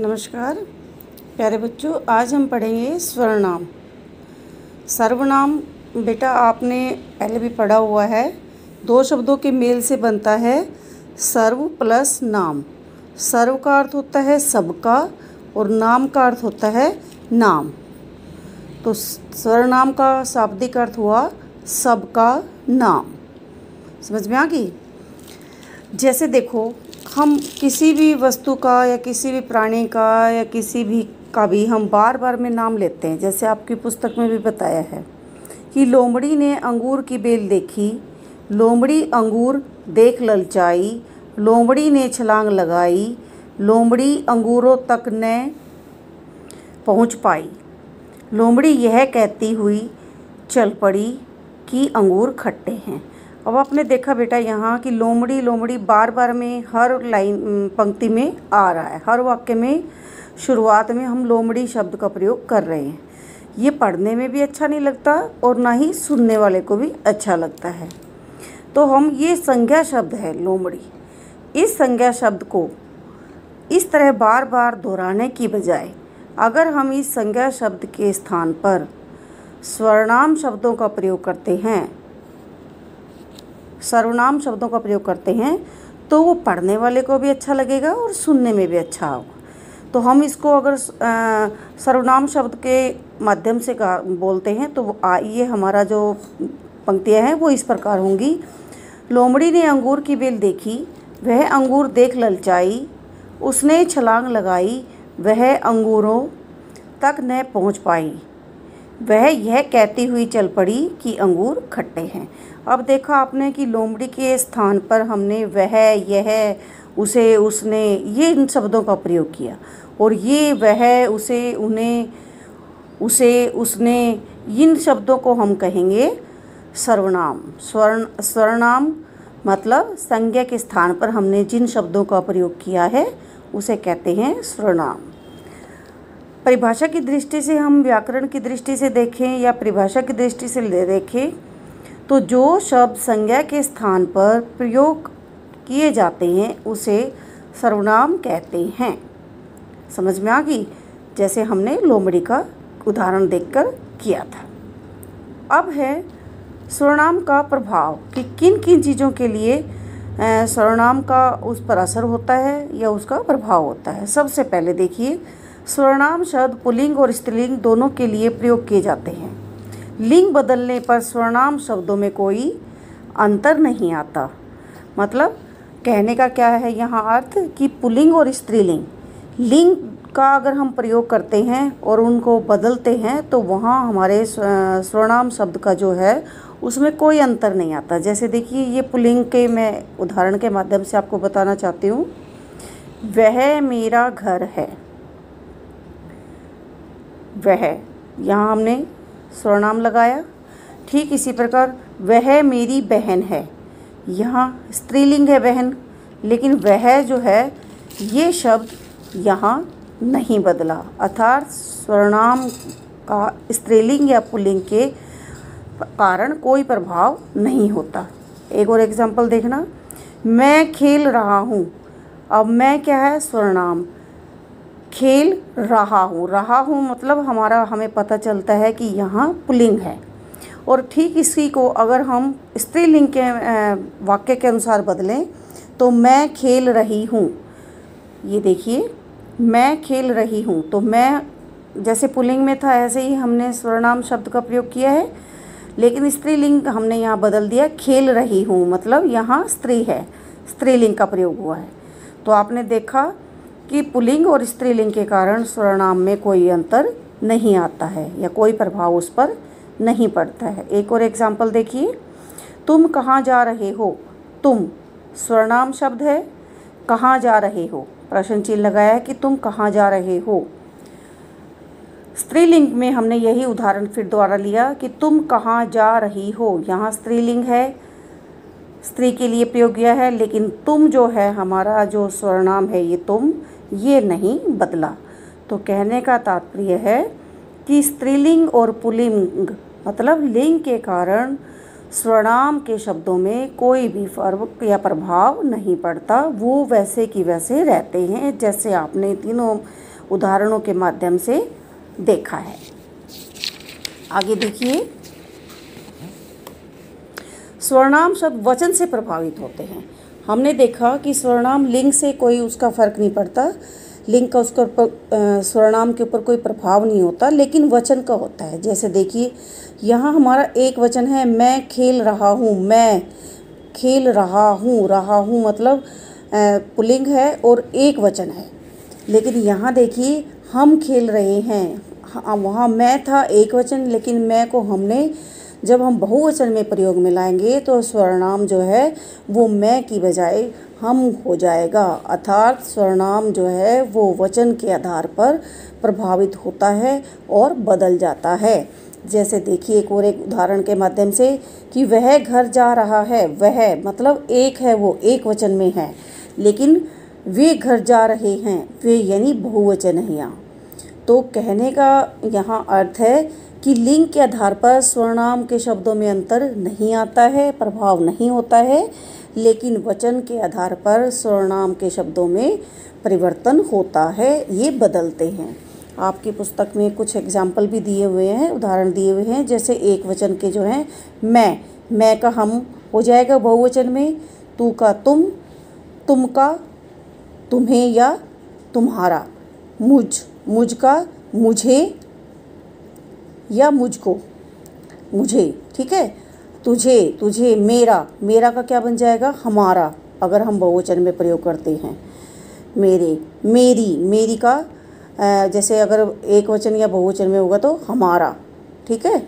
नमस्कार। प्यारे बच्चों, आज हम पढ़ेंगे स्वरनाम सर्वनाम, बेटा आपने पहले भी पढ़ा हुआ है। दो शब्दों के मेल से बनता है सर्व प्लस नाम। सर्व का अर्थ होता है सबका और नाम का अर्थ होता है नाम। तो स्वरनाम का शाब्दिक अर्थ हुआ सबका नाम। समझ में आ गई? जैसे देखो हम किसी भी वस्तु का या किसी भी प्राणी का या किसी भी का भी हम बार बार में नाम लेते हैं। जैसे आपकी पुस्तक में भी बताया है कि लोमड़ी ने अंगूर की बेल देखी, लोमड़ी अंगूर देख ललचाई, लोमड़ी ने छलांग लगाई, लोमड़ी अंगूरों तक न पहुँच पाई। लोमड़ी यह कहती हुई चल पड़ी कि अंगूर खट्टे हैं। अब आपने देखा बेटा यहाँ कि लोमड़ी लोमड़ी बार बार में हर लाइन पंक्ति में आ रहा है। हर वाक्य में, शुरुआत में हम लोमड़ी शब्द का प्रयोग कर रहे हैं। ये पढ़ने में भी अच्छा नहीं लगता और ना ही सुनने वाले को भी अच्छा लगता है। तो हम ये संज्ञा शब्द है लोमड़ी। इस संज्ञा शब्द को इस तरह बार बार दोहराने की बजाय अगर हम इस संज्ञा शब्द के स्थान पर स्वर्णाम शब्दों का प्रयोग करते हैं सर्वनाम शब्दों का प्रयोग करते हैं तो वो पढ़ने वाले को भी अच्छा लगेगा और सुनने में भी अच्छा होगा। तो हम इसको अगर सर्वनाम शब्द के माध्यम से बोलते हैं तो ये हमारा जो पंक्तियाँ हैं, वो इस प्रकार होंगी। लोमड़ी ने अंगूर की बेल देखी, वह अंगूर देख ललचाई, उसने छलांग लगाई, वह अंगूरों तक न पहुँच पाई। वह यह कहती हुई चल पड़ी कि अंगूर खट्टे हैं। अब देखा आपने कि लोमड़ी के स्थान पर हमने वह, यह, उसे, उसने, ये इन शब्दों का प्रयोग किया। और ये वह, उसे उन्हें उसे, उसने, इन शब्दों को हम कहेंगे सर्वनाम। स्वर्ण स्वर्णाम मतलब संज्ञा के स्थान पर हमने जिन शब्दों का प्रयोग किया है, उसे कहते हैं स्वर्णाम। परिभाषा की दृष्टि से हम व्याकरण की दृष्टि से देखें या परिभाषा की दृष्टि से देखें तो जो शब्द संज्ञा के स्थान पर प्रयोग किए जाते हैं, उसे सर्वनाम कहते हैं। समझ में आ गई? जैसे हमने लोमड़ी का उदाहरण देखकर किया था। अब है सर्वनाम का प्रभाव, कि किन किन चीज़ों के लिए सर्वनाम का उस पर असर होता है या उसका प्रभाव होता है। सबसे पहले देखिए सर्वनाम शब्द, पुलिंग और स्त्रीलिंग दोनों के लिए प्रयोग किए जाते हैं। लिंग बदलने पर स्वर्णाम शब्दों में कोई अंतर नहीं आता। मतलब कहने का क्या है यहाँ अर्थ? कि पुलिंग और स्त्रीलिंग। लिंग का अगर हम प्रयोग करते हैं और उनको बदलते हैं तो वहाँ हमारे स्वर्णाम शब्द का जो है, उसमें कोई अंतर नहीं आता। जैसे देखिए, ये पुलिंग के मैं उदाहरण के माध्यम से आपको बताना चाहती हूँ। वह मेरा घर है। वह। यहाँ हमने स्वर्णाम लगाया। ठीक इसी प्रकार वह मेरी बहन है। यहाँ स्त्रीलिंग है बहन, लेकिन वह जो है, ये शब्द यहाँ नहीं बदला। अर्थात स्वर्णाम का स्त्रीलिंग या पुल्लिंग के कारण कोई प्रभाव नहीं होता। एक और एग्जांपल देखना। मैं खेल रहा हूँ। अब मैं क्या है? स्वर्णाम। खेल रहा हूँ। रहा हूँ मतलब हमारा, हमें पता चलता है कि यहाँ पुलिंग है। और ठीक इसी को अगर हम स्त्रीलिंग के वाक्य के अनुसार बदलें तो मैं खेल रही हूँ। ये देखिए, मैं खेल रही हूँ। तो मैं, जैसे पुलिंग में था, ऐसे ही हमने स्वर्णाम शब्द का प्रयोग किया है। लेकिन स्त्रीलिंग हमने यहाँ बदल दिया, खेल रही हूँ। मतलब यहाँ स्त्री है, स्त्रीलिंग का प्रयोग हुआ है। तो आपने देखा कि पुलिंग और स्त्रीलिंग के कारण स्वरनाम में कोई अंतर नहीं आता है या कोई प्रभाव उस पर नहीं पड़ता है। एक और एग्ज़ाम्पल देखिए। तुम कहाँ जा रहे हो? तुम स्वरनाम शब्द है, कहाँ जा रहे हो? प्रश्न चिन्ह लगाया है कि तुम कहाँ जा रहे हो? स्त्रीलिंग में हमने यही उदाहरण फिर द्वारा लिया कि तुम कहाँ जा रही हो? यहाँ स्त्रीलिंग है, स्त्री के लिए प्रयोग किया है, लेकिन तुम जो है, हमारा जो स्वर्णाम है, ये तुम ये नहीं बदला। तो कहने का तात्पर्य है कि स्त्रीलिंग और पुलिंग मतलब लिंग के कारण स्वर्णाम के शब्दों में कोई भी फ़र्क या प्रभाव नहीं पड़ता, वो वैसे की वैसे रहते हैं, जैसे आपने तीनों उदाहरणों के माध्यम से देखा है। आगे देखिए। स्वर्णाम शब्द वचन से प्रभावित होते हैं। हमने देखा कि स्वर्णाम लिंग से कोई उसका फ़र्क नहीं पड़ता। लिंग का उसके ऊपर स्वर्णाम के ऊपर कोई प्रभाव नहीं होता, लेकिन वचन का होता है। जैसे देखिए, यहाँ हमारा एक वचन है, मैं खेल रहा हूँ, मैं खेल रहा हूँ रहा हूँ मतलब पुलिंग है और एक वचन है। लेकिन यहाँ देखिए, हम खेल रहे हैं, वहाँ मैं था एक वचन, लेकिन मैं को हमने जब हम बहुवचन में प्रयोग में लाएँगे तो स्वर्णाम जो है वो मैं की बजाय हम हो जाएगा। अर्थात स्वर्णाम जो है वो वचन के आधार पर प्रभावित होता है और बदल जाता है। जैसे देखिए एक और एक उदाहरण के माध्यम से कि वह घर जा रहा है, वह मतलब एक है वो, एक वचन में है। लेकिन वे घर जा रहे हैं, वे यानी बहुवचन है यहाँ। तो कहने का यहाँ अर्थ है कि लिंग के आधार पर स्वर्णाम के शब्दों में अंतर नहीं आता है, प्रभाव नहीं होता है, लेकिन वचन के आधार पर स्वर्णाम के शब्दों में परिवर्तन होता है, ये बदलते हैं। आपकी पुस्तक में कुछ एग्ज़ाम्पल भी दिए हुए हैं, उदाहरण दिए हुए हैं, जैसे एक वचन के जो हैं, मैं मैं का हम हो जाएगा बहुवचन में, तू का तुम तुम का, तुम्हें या तुम्हारा, मुझ। मुझ का मुझे या मुझको? मुझे, ठीक है? तुझे तुझे, मेरा। मेरा का क्या बन जाएगा? हमारा, अगर हम बहुवचन में प्रयोग करते हैं। मेरे, मेरी मेरी का जैसे अगर एक वचन या बहुवचन में होगा तो हमारा, ठीक है?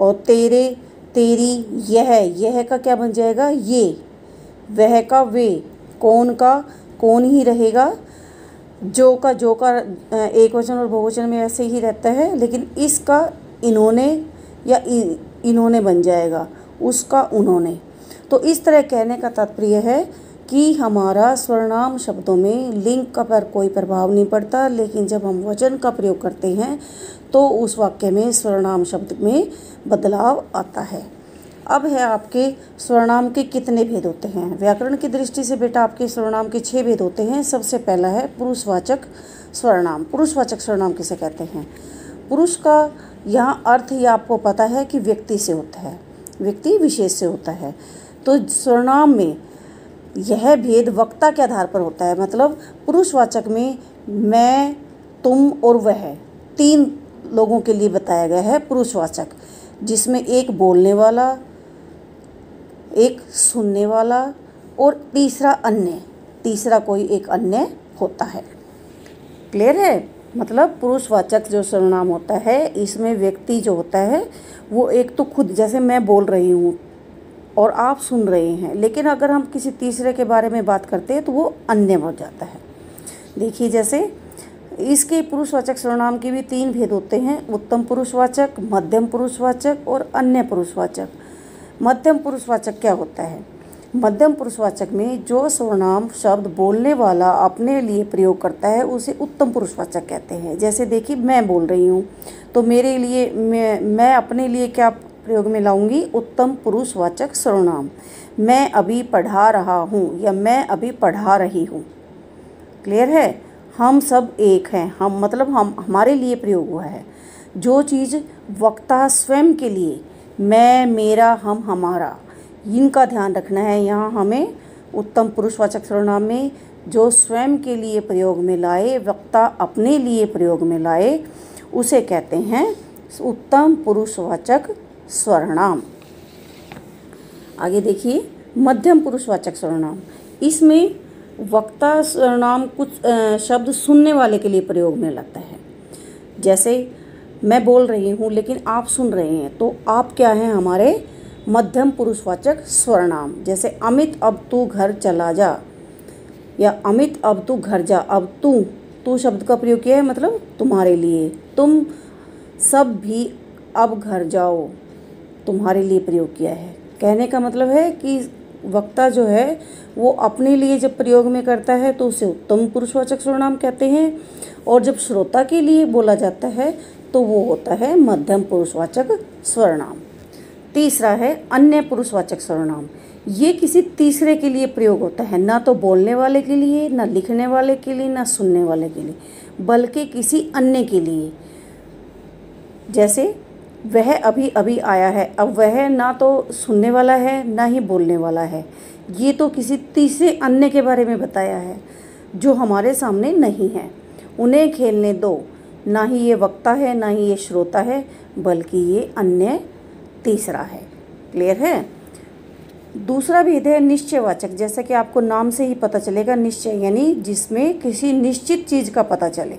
और तेरे, तेरी, यह यह का क्या बन जाएगा? ये। वह का वे। कौन का? कौन ही रहेगा? जो का जो का एक वचन और बहुवचन में ऐसे ही रहता है, लेकिन इसका इन्होंने या इन्होंने बन जाएगा, उसका उन्होंने। तो इस तरह कहने का तात्पर्य है कि हमारा स्वर्णाम शब्दों में लिंग का पर कोई प्रभाव नहीं पड़ता, लेकिन जब हम वचन का प्रयोग करते हैं तो उस वाक्य में स्वर्णाम शब्द में बदलाव आता है। अब है आपके स्वर्णाम के कितने भेद होते हैं? व्याकरण की दृष्टि से बेटा आपके स्वर्णाम के छः भेद होते हैं। सबसे पहला है पुरुषवाचक स्वर्णाम। पुरुषवाचक स्वर्णाम किसे कहते हैं? पुरुष का यहाँ अर्थ ही आपको पता है कि व्यक्ति से होता है। व्यक्ति विशेष से होता है। तो स्वर्णाम में यह भेद वक्ता के आधार पर होता है। मतलब पुरुषवाचक में मैं, तुम और वह, तीन लोगों के लिए बताया गया है पुरुषवाचक, जिसमें एक बोलने वाला एक सुनने वाला और तीसरा अन्य, तीसरा कोई एक अन्य होता है। क्लियर है? मतलब पुरुषवाचक जो सर्वनाम होता है, इसमें व्यक्ति जो होता है, वो एक तो खुद, जैसे मैं बोल रही हूँ और आप सुन रहे हैं, लेकिन अगर हम किसी तीसरे के बारे में बात करते हैं तो वो अन्य हो जाता है। देखिए, जैसे इसके पुरुषवाचक सर्वनाम के भी तीन भेद होते हैं, उत्तम पुरुषवाचक, मध्यम पुरुषवाचक और अन्य पुरुषवाचक। मध्यम पुरुषवाचक क्या होता है? मध्यम पुरुषवाचक में जो सर्वनाम शब्द बोलने वाला अपने लिए प्रयोग करता है, उसे उत्तम पुरुषवाचक कहते हैं। जैसे देखिए, मैं बोल रही हूँ तो मेरे लिए, मैं मैं अपने लिए क्या प्रयोग में लाऊँगी? उत्तम पुरुषवाचक सर्वनाम मैं अभी पढ़ा रहा हूँ, या मैं अभी पढ़ा रही हूँ। क्लियर है? हम सब एक हैं। हम मतलब हम, हमारे लिए प्रयोग हुआ है। जो चीज़ वक्ता स्वयं के लिए मैं, मेरा, हम, हमारा। इनका ध्यान रखना है। यहाँ हमें उत्तम पुरुषवाचक सर्वनाम में जो स्वयं के लिए प्रयोग में लाए, वक्ता अपने लिए प्रयोग में लाए, उसे कहते हैं उत्तम पुरुषवाचक स्वर्णाम आगे देखिए, मध्यम पुरुषवाचक सर्वनाम इसमें वक्ता सर्वनाम कुछ शब्द सुनने वाले के लिए प्रयोग में लगता है। जैसे मैं बोल रही हूँ, लेकिन आप सुन रहे हैं। तो आप क्या हैं हमारे मध्यम पुरुषवाचक स्वरनाम जैसे, अमित, अब तू घर चला जा। या, अमित, अब तू घर जा। अब तू तू शब्द का प्रयोग किया है मतलब तुम्हारे लिए। तुम सब भी अब घर जाओ। तुम्हारे लिए प्रयोग किया है। कहने का मतलब है कि वक्ता जो है, वो अपने लिए जब प्रयोग में करता है तो उसे उत्तम पुरुषवाचक सर्वनाम कहते हैं। और जब श्रोता के लिए बोला जाता है तो वो होता है मध्यम पुरुषवाचक स्वर्णाम। तीसरा है अन्य पुरुषवाचक सर्वनाम ये किसी तीसरे के लिए प्रयोग होता है, ना तो बोलने वाले के लिए, ना लिखने वाले के लिए, ना सुनने वाले के लिए, बल्कि किसी अन्य के लिए। जैसे, वह अभी अभी आया है, अब वह ना तो सुनने वाला है, ना ही बोलने वाला है। ये तो किसी तीसरे अन्य के बारे में बताया है, जो हमारे सामने नहीं है। उन्हें खेलने दो ना ही ये वक्ता है, ना ही ये श्रोता है, बल्कि ये अन्य तीसरा है। क्लियर है? दूसरा भेद है निश्चयवाचक। जैसा कि आपको नाम से ही पता चलेगा, निश्चय यानी जिसमें किसी निश्चित चीज़ का पता चले।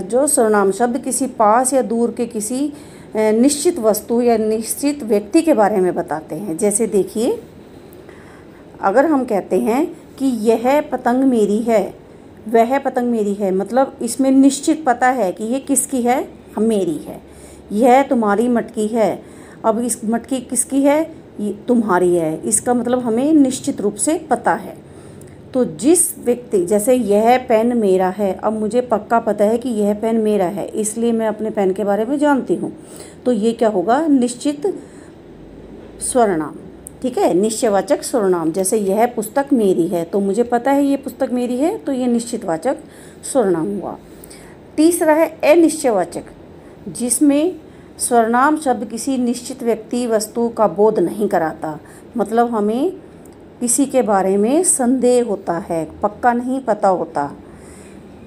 जो सर्वनाम शब्द किसी पास या दूर के किसी निश्चित वस्तु या निश्चित व्यक्ति के बारे में बताते हैं। जैसे देखिए, अगर हम कहते हैं कि यह पतंग मेरी है वह पतंग मेरी है। मतलब इसमें निश्चित पता है कि ये किसकी है? हम मेरी है। यह तुम्हारी मटकी है। अब इस मटकी किसकी है? ये तुम्हारी है। इसका मतलब हमें निश्चित रूप से पता है। तो जिस व्यक्ति, जैसे यह पेन मेरा है, अब मुझे पक्का पता है कि यह पेन मेरा है, इसलिए मैं अपने पेन के बारे में जानती हूँ। तो ये क्या होगा? निश्चित स्वरनाम ठीक है? निश्चयवाचक स्वरनाम जैसे यह पुस्तक मेरी है तो मुझे पता है ये पुस्तक मेरी है तो ये निश्चितवाचक स्वरनाम हुआ। तीसरा है अनिश्चयवाचक, जिसमें स्वरनाम शब्द किसी निश्चित व्यक्ति वस्तु का बोध नहीं कराता। मतलब हमें किसी के बारे में संदेह होता है, पक्का नहीं पता होता।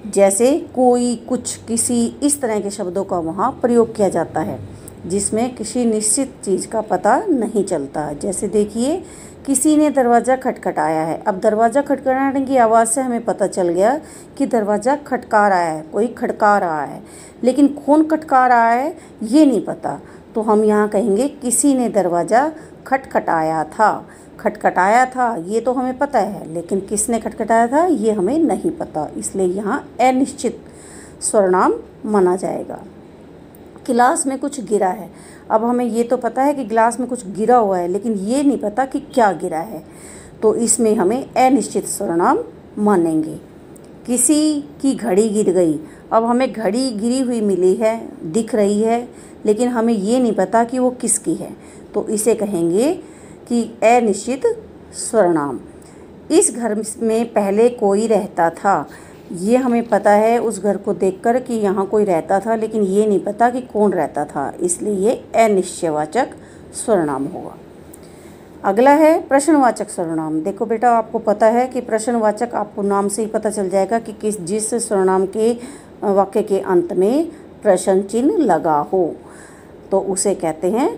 जैसे कोई कुछ किसी इस तरह के शब्दों का वहाँ प्रयोग किया जाता है। जिसमें किसी निश्चित चीज़ का पता नहीं चलता। जैसे देखिए, किसी ने दरवाज़ा खटखटाया है। अब दरवाज़ा खटखटाने की आवाज़ से हमें पता चल गया कि दरवाज़ा खटका रहा है, कोई खटका रहा है। लेकिन कौन खटका रहा है, ये नहीं पता। तो हम यहाँ कहेंगे, किसी ने दरवाज़ा खटखटाया था। खटखटाया था, ये तो हमें पता है, लेकिन किसने खटखटाया था, ये हमें नहीं पता। इसलिए यहाँ अनिश्चित स्वरनाम माना जाएगा। गिलास में कुछ गिरा है। अब हमें ये तो पता है कि गिलास में कुछ गिरा हुआ है, लेकिन ये नहीं पता कि क्या गिरा है। तो इसमें हमें अनिश्चित स्वरनाम मानेंगे। किसी की घड़ी गिर गई। अब हमें घड़ी गिरी हुई मिली है, दिख रही है, लेकिन हमें ये नहीं पता कि वो किसकी है। तो इसे कहेंगे कि अनिश्चित स्वरनाम इस घर में पहले कोई रहता था। ये हमें पता है उस घर को देखकर कि यहाँ कोई रहता था, लेकिन ये नहीं पता कि कौन रहता था। इसलिए ये अनिश्चयवाचक स्वरनाम होगा। अगला है प्रश्नवाचक स्वरनाम देखो बेटा, आपको पता है कि प्रश्नवाचक आपको नाम से ही पता चल जाएगा कि किस, जिस स्वरनाम के वाक्य के अंत में प्रश्न चिन्ह लगा हो। तो उसे कहते हैं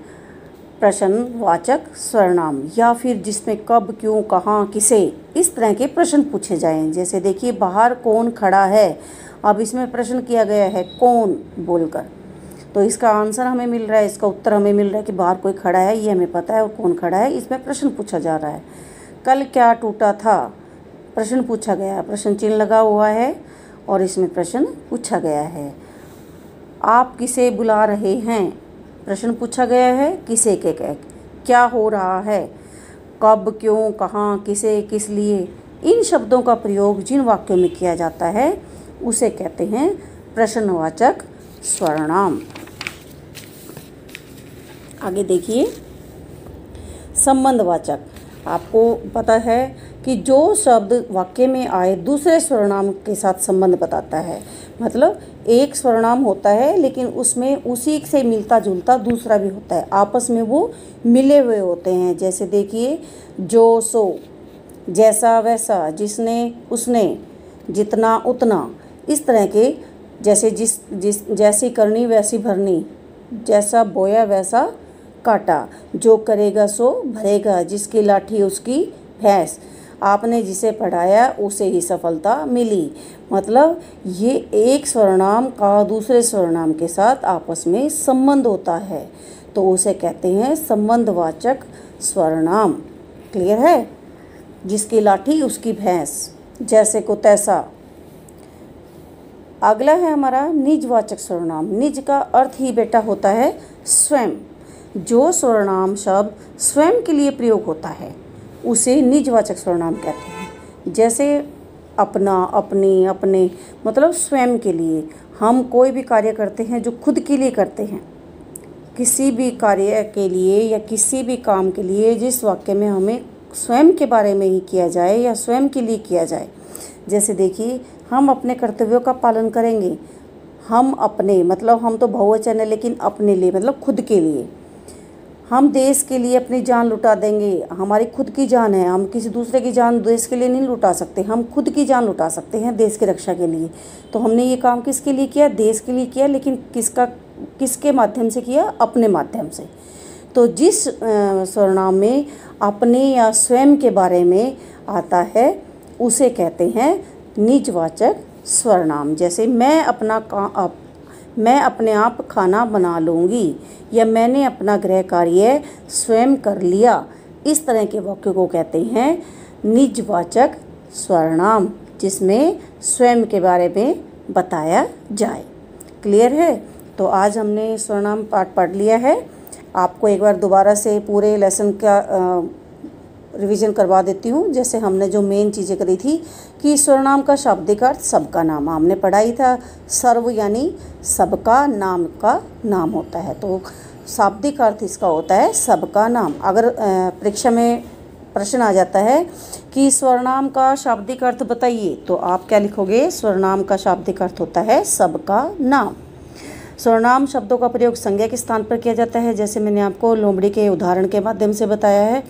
प्रश्नवाचक स्वरनाम या फिर जिसमें कब, क्यों, कहाँ, किसे, इस तरह के प्रश्न पूछे जाएँ। जैसे देखिए, बाहर कौन खड़ा है? अब इसमें प्रश्न किया गया है, कौन? बोलकर। तो इसका आंसर हमें मिल रहा है, इसका उत्तर हमें मिल रहा है कि बाहर कोई खड़ा है, ये हमें पता है और कौन खड़ा है, इसमें प्रश्न पूछा जा रहा है। कल क्या टूटा था? प्रश्न पूछा गया है। प्रश्न चिन्ह लगा हुआ है और इसमें प्रश्न पूछा गया है। आप किसे बुला रहे हैं? प्रश्न पूछा गया है, किसे के कह, क्या हो रहा है, कब, क्यों, कहाँ, किसे, किस लिए? इन शब्दों का प्रयोग जिन वाक्यों में किया जाता है, उसे कहते हैं प्रश्नवाचक स्वर्णाम। आगे देखिए। संबंधवाचक, आपको पता है कि जो शब्द वाक्य में आए, दूसरे स्वर्णाम के साथ संबंध बताता है। मतलब एक स्वर्णाम होता है, लेकिन उसमें उसी से मिलता जुलता दूसरा भी होता है। आपस में वो मिले हुए होते हैं। जैसे देखिए, जो सो, जैसा वैसा, जिसने, उसने, जितना उतना। इस तरह के, जैसे जिस जिस, जैसी करनी वैसी भरनी, जैसा बोया वैसा काटा। जो करेगा सो, भरेगा, जिसकी लाठी उसकी भैंस। आपने जिसे पढ़ाया, उसे ही सफलता मिली। मतलब ये एक स्वर्णाम का दूसरे स्वर्णाम के साथ आपस में संबंध होता है। तो उसे कहते हैं संबंधवाचक स्वर्णाम। क्लियर है? जिसकी लाठी, उसकी भैंस, जैसे को तैसा। अगला है हमारा निजवाचक स्वर्णाम। निज का अर्थ ही बेटा होता है स्वयं। जो स्वर्णाम शब्द स्वयं के लिए प्रयोग होता है। उसे निजवाचक सर्वनाम कहते हैं। जैसे अपना, अपनी, अपने मतलब स्वयं के लिए हम कोई भी कार्य करते हैं जो खुद के लिए करते हैं। किसी भी कार्य के लिए या किसी भी काम के लिए, जिस वाक्य में हमें स्वयं के बारे में ही किया जाए या स्वयं के लिए किया जाए। जैसे देखिए, हम अपने कर्तव्यों का पालन करेंगे। हम अपने मतलब हम तो बहुवचन है, लेकिन अपने लिए मतलब खुद के लिए। हम देश के लिए अपनी जान लुटा देंगे। हमारी खुद की जान है। हम किसी दूसरे की जान देश के लिए नहीं लुटा सकते। हम खुद की जान लुटा सकते हैं देश की रक्षा के लिए। तो हमने ये काम किसके लिए किया? देश के लिए किया लेकिन किसका किसके माध्यम से किया? अपने माध्यम से। तो जिस सर्वनाम में अपने या स्वयं के बारे में आता है उसे कहते हैं निजवाचक स्वरनाम जैसे मैं अपना का अप, मैं अपने आप खाना बना लूँगी, या मैंने अपना गृह कार्य स्वयं कर लिया। इस तरह के वाक्य को कहते हैं, निजवाचक स्वरनाम जिसमें स्वयं के बारे में बताया जाए। क्लियर है? तो आज हमने स्वरनाम पाठ पढ़ लिया है। आपको एक बार दोबारा से पूरे लेसन का रिवीजन करवा देती हूँ। जैसे हमने जो मेन चीज़ें करी थी कि स्वरनाम का शाब्दिक अर्थ सबका नाम। हमने पढ़ा ही था, सर्व यानी सबका नाम का नाम होता है। तो शाब्दिक अर्थ इसका होता है, सबका नाम। अगर परीक्षा में प्रश्न आ जाता है कि स्वरनाम का शाब्दिक अर्थ बताइए तो आप क्या लिखोगे? स्वरनाम का शाब्दिक अर्थ होता है, सबका नाम। स्वरनाम शब्दों का प्रयोग संज्ञा के स्थान पर किया जाता है। जैसे मैंने आपको लोमड़ी के उदाहरण के माध्यम से बताया है।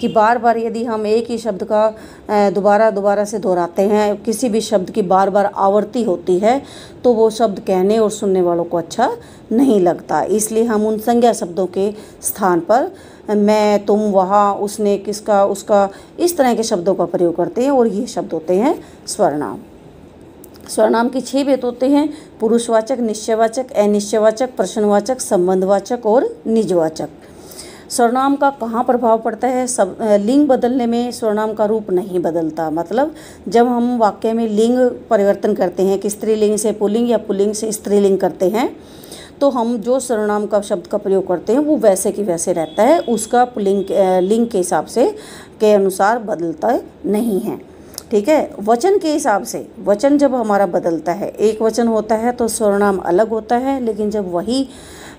कि बार बार यदि हम एक ही शब्द का दोबारा दोबारा से दोहराते हैं, किसी भी शब्द की बार बार आवर्ती होती है तो वो शब्द कहने और सुनने वालों को अच्छा नहीं लगता। इसलिए हम उन संज्ञा शब्दों के स्थान पर, मैं, तुम, वहाँ, उसने, किसका, उसका, इस तरह के शब्दों का प्रयोग करते हैं और ये शब्द होते हैं स्वरनाम स्वरनाम की छह भेद होते हैं, पुरुषवाचक, निश्चयवाचक, अनिश्चयवाचक, प्रश्नवाचक, संबंधवाचक और निजवाचक। स्वरनाम का कहाँ प्रभाव पड़ता है? सब, लिंग बदलने में स्वर्णाम का रूप नहीं बदलता। मतलब जब हम वाक्य में लिंग परिवर्तन करते हैं, कि स्त्रीलिंग से पुलिंग या पुलिंग से स्त्रीलिंग करते हैं तो हम जो सर्वनाम का शब्द का प्रयोग करते हैं, वो वैसे की वैसे रहता है। उसका पुलिंग, लिंग के हिसाब से, के अनुसार बदलता नहीं है। ठीक है? वचन के हिसाब से, वचन जब हमारा बदलता है, एक वचन होता है तो स्वरनाम अलग होता है, लेकिन जब वही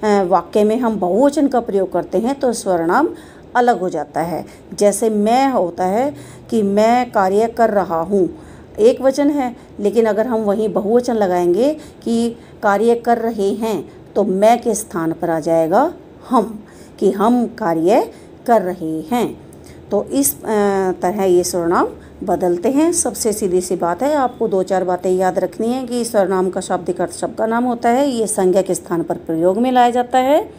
वाक्य में हम बहुवचन का प्रयोग करते हैं तो स्वरनाम अलग हो जाता है। जैसे मैं होता है कि मैं कार्य कर रहा हूँ, एक वचन है, लेकिन अगर हम वहीं बहुवचन लगाएँगे कि कार्य कर रहे हैं तो मैं के स्थान पर आ जाएगा हम, कि हम कार्य कर रहे हैं। तो इस तरह ये सर्वनाम बदलते हैं। सबसे सीधी सी बात है, आपको दो चार बातें याद रखनी है कि सर्वनाम का शाब्दिक अर्थ शब्द का नाम होता है। ये संज्ञा के स्थान पर प्रयोग में लाया जाता है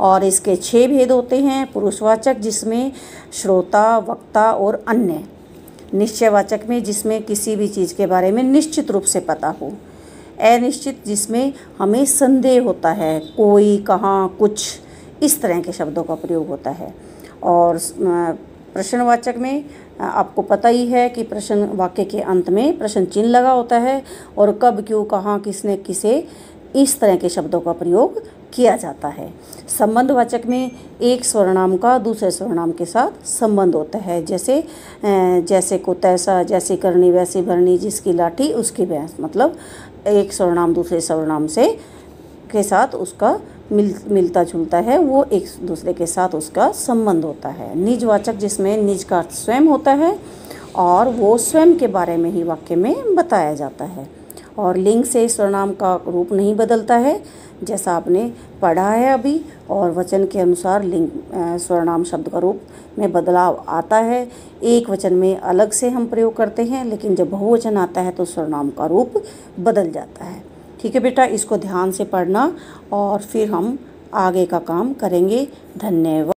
और इसके छह भेद होते हैं, पुरुषवाचक जिसमें श्रोता, वक्ता और अन्य। निश्चयवाचक में जिसमें किसी भी चीज़ के बारे में निश्चित रूप से पता हो। अनिश्चित जिसमें हमें संदेह होता है, कोई, कहाँ, कुछ, इस तरह के शब्दों का प्रयोग होता है। और प्रश्नवाचक में आपको पता ही है कि प्रश्न वाक्य के अंत में प्रश्न चिन्ह लगा होता है और कब, क्यों, कहाँ, किसने, किसे इस तरह के शब्दों का प्रयोग किया जाता है। संबंधवाचक में एक स्वर्णाम का दूसरे स्वर्णाम के साथ संबंध होता है। जैसे जैसे को तैसा, जैसी करनी, वैसी भरनी, जिसकी लाठी, उसकी भैंस मतलब एक स्वर्णाम दूसरे स्वर्णाम से, के साथ उसका मिल, मिलता जुलता है, वो एक दूसरे के साथ उसका संबंध होता है। निजवाचक जिसमें निज का अर्थ स्वयं होता है और वो स्वयं के बारे में ही वाक्य में बताया जाता है। और लिंग से स्वरनाम का रूप नहीं बदलता है, जैसा आपने पढ़ा है अभी, और वचन के अनुसार लिंग स्वरनाम शब्द का रूप में बदलाव आता है। एक वचन में अलग से हम प्रयोग करते हैं, लेकिन जब बहुवचन आता है तो स्वरनाम का रूप बदल जाता है। ठीक है बेटा, इसको ध्यान से पढ़ना और फिर हम आगे का काम करेंगे। धन्यवाद।